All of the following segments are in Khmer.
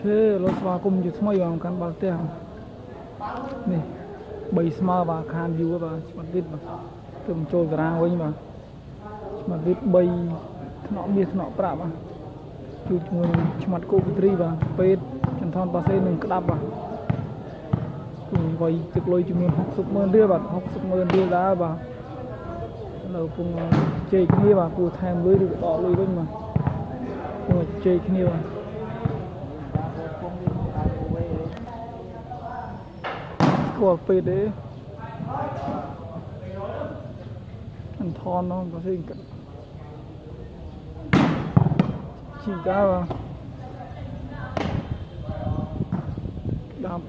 ខេលោកស្វាគមន៍ជាថ្មីបាទកាន់បាល់ផ្ទះនេះ3ស្មើបាទខានយូបាទឆ្មាត់វិតបាទទើបចូលតារាងវិញបាទឆ្មាត់វិត3ថ្នាក់មាសថ្នាក់ប្រាក់បាទជួយជាមួយឆ្មាត់គោពុត្រីបាទពេទ្យចន្ទថនប៉ាសេនឹងក្តាប់បាទគឺវ័យទឹកលុយចំនួន60ម៉ឺនរៀលបាទ60ម៉ឺនរៀលដែរបាទនៅពងជែកគ្នាបាទគួរថែមលុយឬក៏ដកលុយវិញបាទពងជែកគ្នាបាទ ស្គាល់ពេទ្យទេអន្ថននោះបើស្អីកាត់ជីតាបាទដាប់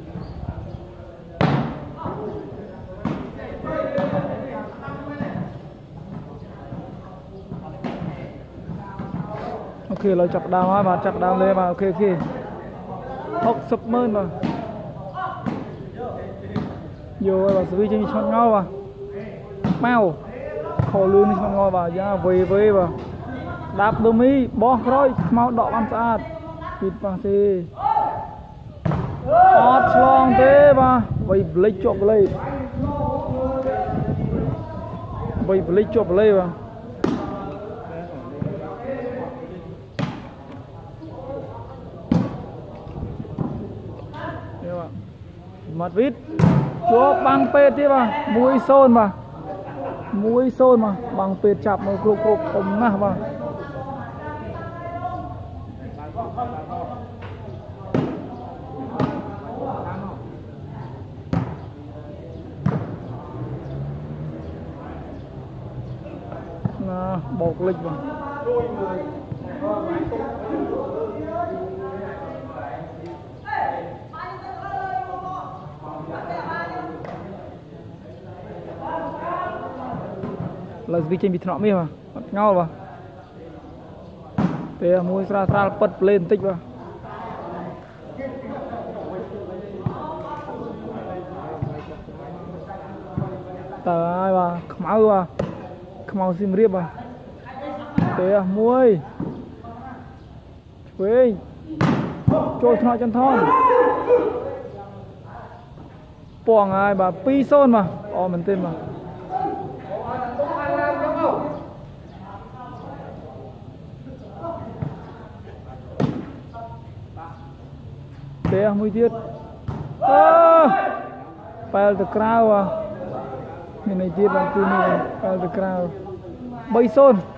អូខេឥឡូវចាប់ដើមហើយបាទចាប់ដើមលេបាទអូខេអូខេ60ម៉ឺនបាទ យកហើយបាទសវីចេញឆ្លងងល់បាទម៉ៅខលឿននេះឆ្លងងល់បាទយ៉ាវេវេបាទដាប់ដូមីបោះក្រោយខ្មៅដកបានស្អាតពីប៉ាសេអត់ឆ្លងទេបាទវៃប្លេចជាប់ប្លេវៃប្លេចជាប់ប្លេបាទមាត់វិតជាប់បាំងពេទ្យ ទៀតបាទ1-0បាទ1-0បាទបាំងពេទ្យចាប់មកគ្រប់គ្រប់ធំណាស់បាទណាបោកលិចបាទ ឡើយស្វីចេញពីថ្នាក់មាសបាទអត់ងល់បាទពេលមួយស្រាលស្រាលប៉ិតប្លេបន្តិចបាទតើហើយបាទខ្មៅបាទខ្មៅស៊ីមរៀបបាទពេលមួយឆ្វេងចូលថ្នាក់ចន្ទថនពងហើយបាទ2-0បាទអមែនទេបាទផ្ទះ មួយទៀតអឺប៉ែលទៅក្រៅហ៎មានន័យទៀតបាទគឺនេះប៉ែលទៅក្រៅ3-0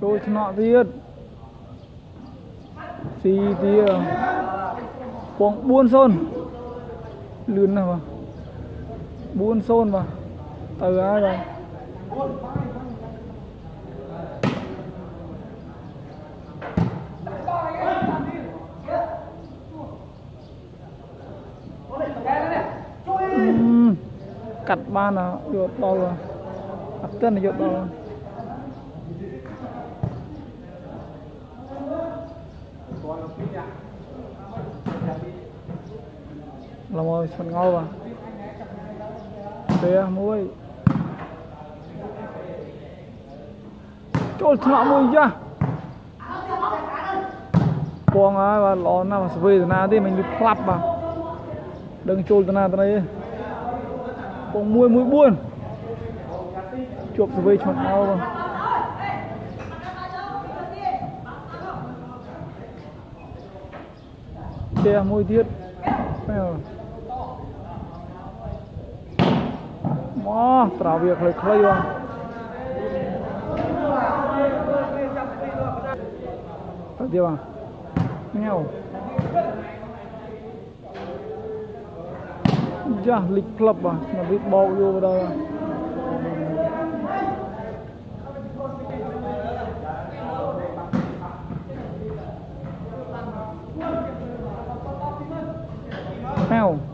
ចូលថ្នាក់ទៀតស៊ីទៀតពង4-0 លឿនណាស់បាទ4-0បាទទៅហើយបាទកាត់បានយកដល់អត់ទាន់យកដ ល់ឡងមកស្ងល់បាទពេលមួយចូលថ្នាក់មួយយ៉ាពងហើយបាទល្អណាស់ស្វេតាណាទេមិនវាផ្លាប់បាទដឹងចូលតាណាទៅនេះពង1 1 4ជាប់ស្វេឆ្មាត់អោបាទផ្ទះមួយទៀតពេល មកត្រាវាខ្លីៗបងទៅទៀតបងញ៉ៅយ៉ាលិចផ្លឹបបាទមកវិបោកយកទៅដល់ហៅ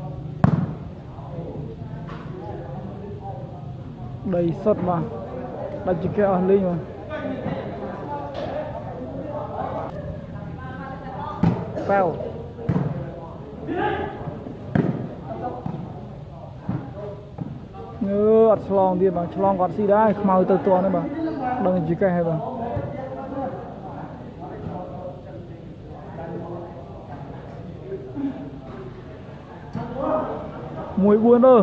ដីសុទ្ធបាទដាច់ជាគេអស់លីងបាទប៉ែវងើអត់ឆ្លងទៀតបាទឆ្លងគាត់ស៊ីដែរខ្មៅទៅតន់ហ្នឹងបាទដឹងជាកេះហើយបាទមួយ4អឺ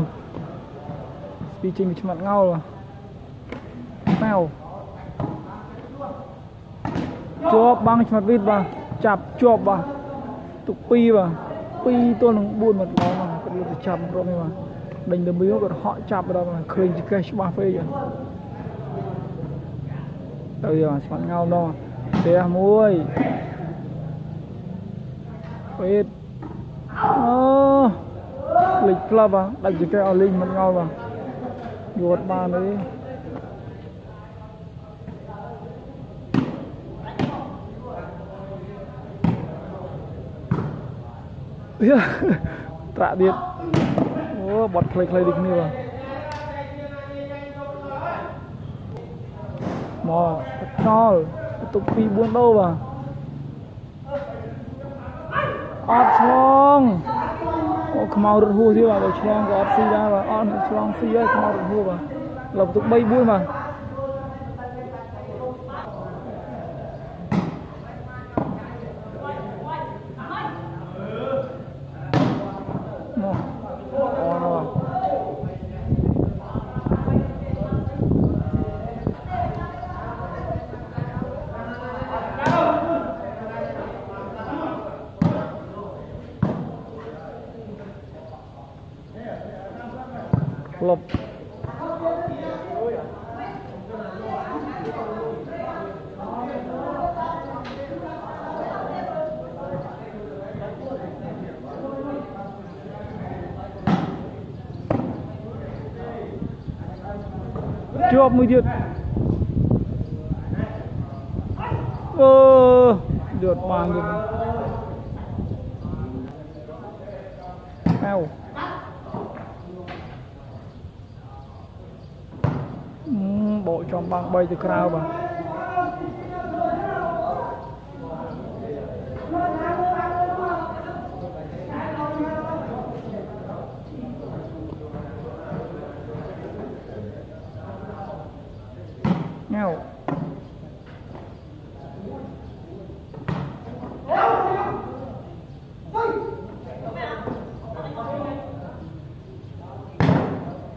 ពីចេញពីឆ្មាត់ងោលប៉ៅជាប់បាំងឆ្មាត់វីតបាទចាប់ជាប់បាទទុក2បាទ2ទល់នឹង4មកដល់បាទគាត់លើកទៅចាប់រកនេះបាទដេញទៅមីគាត់ហក់ចាប់ដល់បាទឃើញជាកេះច្បាស់ពេកទៅយកឆ្មាត់ងោលដល់ផ្ទះមួយពេតអូលេចផ្លាប់ដាច់ចកែឲ្យលេងមិនងល់បាទ យកអត់បានទេយ៉ាត្រាក់ទៀតអូបត់ខ្លីៗដូចគ្នាបាទមកកោលទុក2 4ដោបាទអត់ឆ្លងអូ ខ្មៅរត់ហួសទៀតបាទឆ្លងក៏អត់ស៊ីដែរបាទអត់ឆ្លងស៊ីហើយខ្មៅរត់ហួសបាទលបទុក3 4បាទក្លុបជា ប់មួយទៀតអឺយកបានទៀតអៅបោកចំបាំង3ទៅក្រៅបាទញ៉ៅ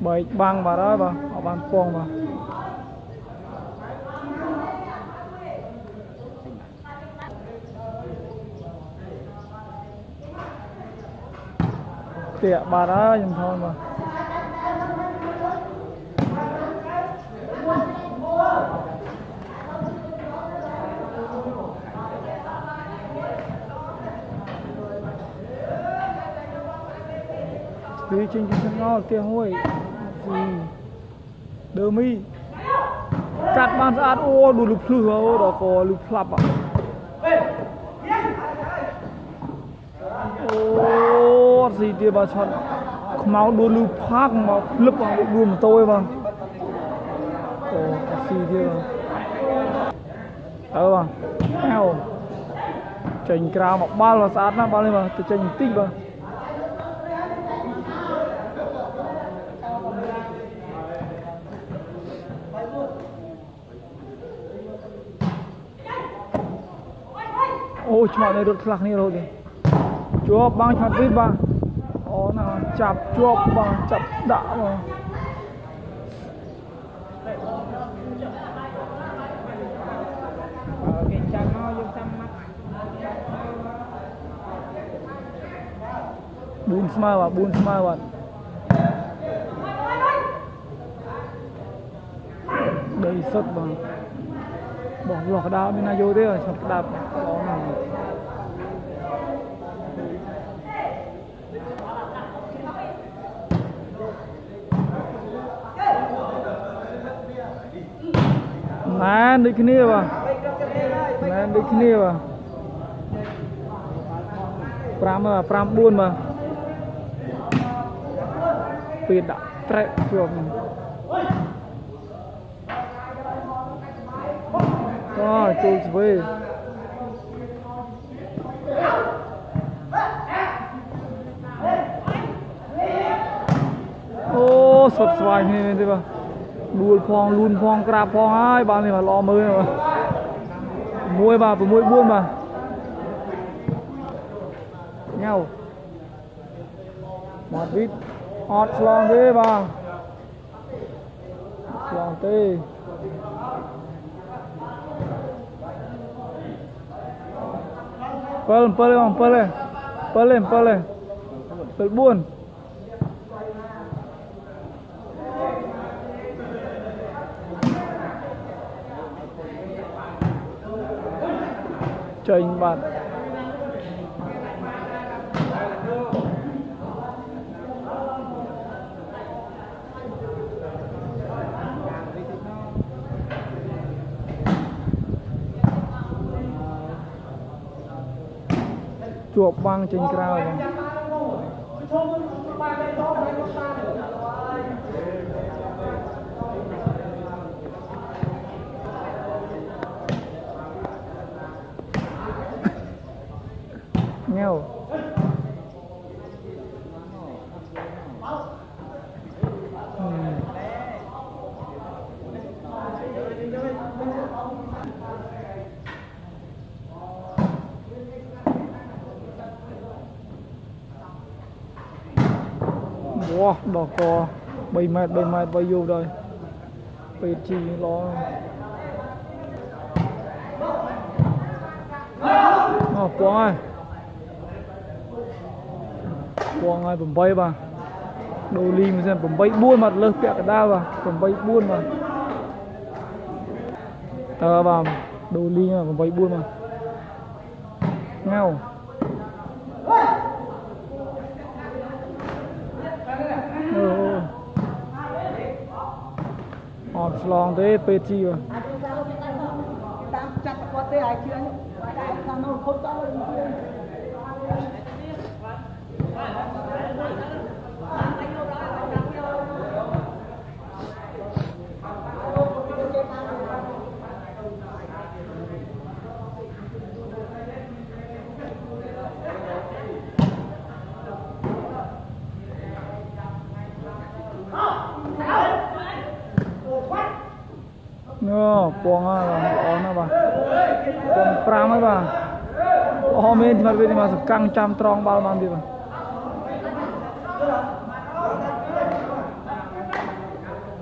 បែកបាំងបាទហើយបាទអត់បានពងបាទពាក់បាត់ហើយខ្ញុំថនបាទវាចេញពីសង្អល់ផ្ទះមួយស៊ី ដឺមីកាត់បានស្អាតអូឌូលឺភ្លឺអូដល់កលឺផ្លាប់អូអត់ស៊ីទៀតបាទឆាត់ខ្មៅដួលលឺផាក់មកភ្លឹបមកដួលម៉ូតូឯងបងអូអត់ស៊ីទៀតបងអើបងអៅចេញក្រៅមកបាល់ស្អាតណាស់បាល់នេះបងទៅចេញបន្តិចបង អូឆ្មោះនេះរត់ខ្លះគ្នារហូតទេជាប់បងឆ្មាត់វិញបងអូណាចាប់ជាប់បងចាប់ដាក់បងគេចាំមកយើងចាំមក4ស្មើបាទ4ស្មើបាទដីសុទ្ធបង បោះលោះក្តារមានណាយកទេឆ្លប់ក្តាប់អូណាម៉ែនដូចគ្នាបាទម៉ែនដូចគ្នាបាទ5បាទ5 4បាទពេលដាក់ត្រែកជាប់ហ្នឹង អូចូលស្វេអូសុតស្វាយគ្នាមែនទេបាទដួលផងលូនផងក្រាបផងហើយបាទនេះបាទល្អមើលបាទមួយបាទ6 4បាទញ៉ៅមកវិតអត់ឆ្លងទេបាទឆ្លងទេ 7 7បង7ទេ7ទេ7ទេ7 4ចេញបាត់ ជាប់បាំងចេញក្រៅបងញ៉ៅអឺ វ៉ោះដល់ក3ម៉ែត្រ3ម៉ែត្របើយកដល់ពេលជីល្អអូពងហើយពងហើយ8បាទដូលីមិនសិន8 4បាទលើសពាក់កណ្ដាលបាទ8 4បាទតើបាទដូលី8 4បាទងៅអូអត់ ឆ្លងទេពេលជីបាទតាមចាប់គាត់ទេហើយជឿខ្ញុំតាមនោះខុសទៅ អូពងហើយបាទល្អណាស់បាទពង5ហើយបាទអូមែនមកវិញមកសកាំងចាំត្រង់បាល់បានទៀតបាទ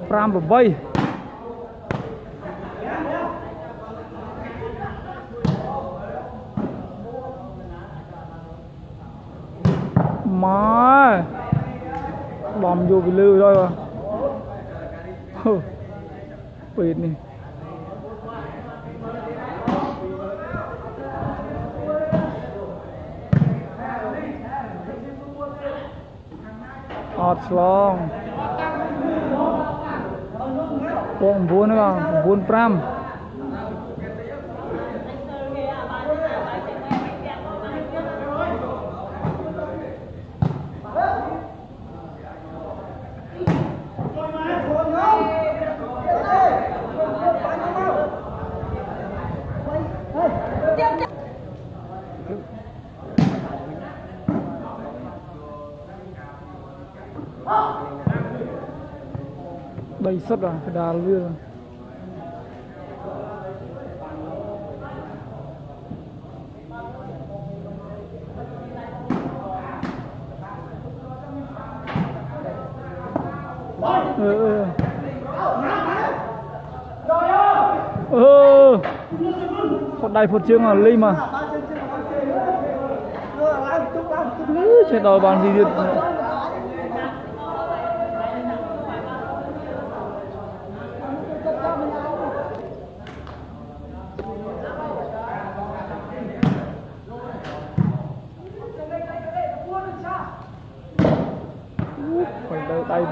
5 8ម៉ែបំយកពីលើហើយបាទហឺពេលនេះ អត់ឆ្លងពង9ហ្នឹងបង9 5 ដីសុទ្ធបាទកដាលវាអឺអឺអឺផុតដៃផុតជើងមកលីមកឡើងទុកឡើងទុកអឺចេះដល់បានទីទៀត phải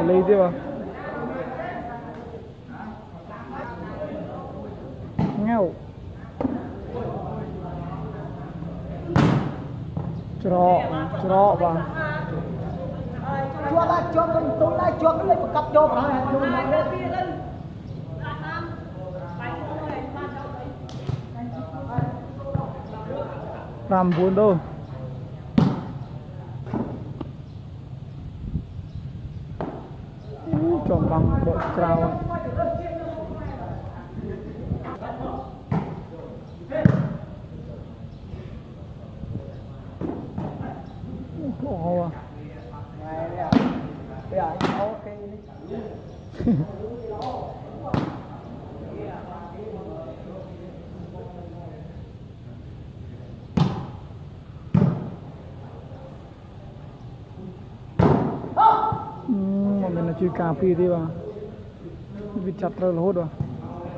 ly chứ mà ngao trọ trọ và ជាប់ដែរជាប់ទៅទុំដែរជាប់ទៅលេបកា កក្រៅអូអូ Này nè. Bây giờ ok đi. អឺមកមានជួយការពារទេបាទវាចាប់ត្រូវរហូតបាទ អឺតែប្រេះប្រេះខាងមុខនោះ5 4ដុល្លារបាទអូ ចោះចោះឲ្យលើចេញក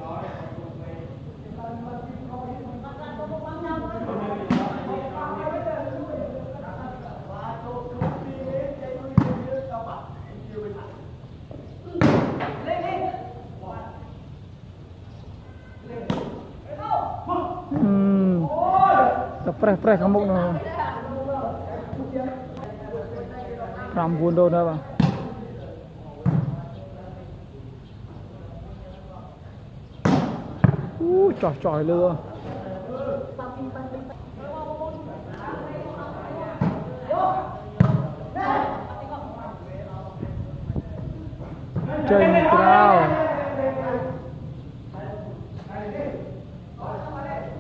្រៅ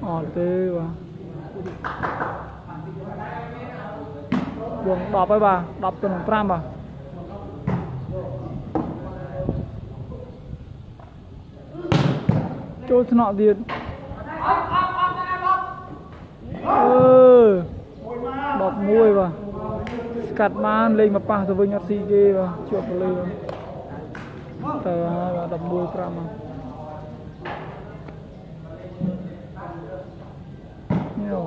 អត់ទេបាទវង10ហើយបាទ10ទៅនឹង5បាទ ចូលថ្នាក់ទៀតអឺ11បាទស្កាត់បានលេងមកប៉ះទៅវិញអត់ស៊ីគេបាទជាប់ទៅលើទៅហើយបាទ11 5បាទញ៉ោ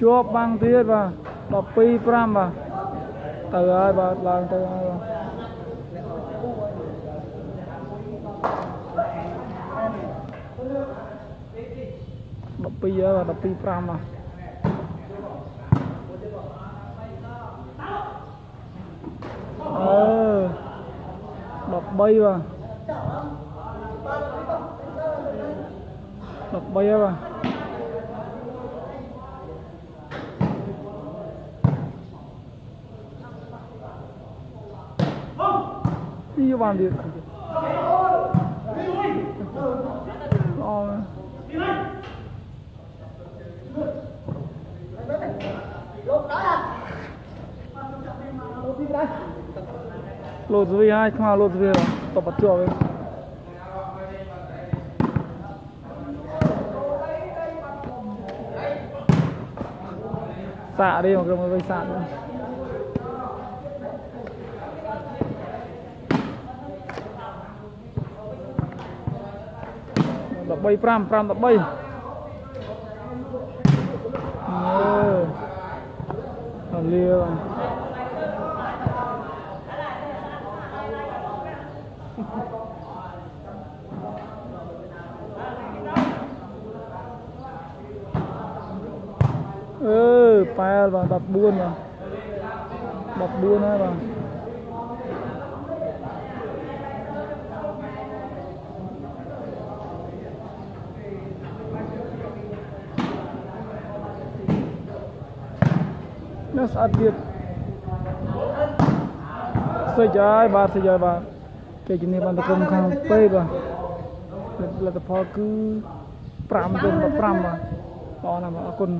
ជាប់បាំងទៀតបាទ12 5បាទទៅហើយបាទឡើងទៅហើយបាទ 12ហើយបាទ12 5បាទអឺ13បាទ13ហើយបាទនេះបានទៀត លោតស្វីហើយខ្មៅលោតស្វីបាទតបបាត់ជាប់វិញសាក់ទេមកក្រុមវិញសាក់ទេ13 5 5 13អឺអឺលា បាទអឺប៉ែលបាទ14បាទ14ហើយបាទនេះស្អត់ទៀតសេចហើយបាទសេចហើយបាទគេជំនាញបានតក្រុមខាងពេបាទលទ្ធផលគឺ5ទៅ15បាទបងណាស់បាទអរគុណ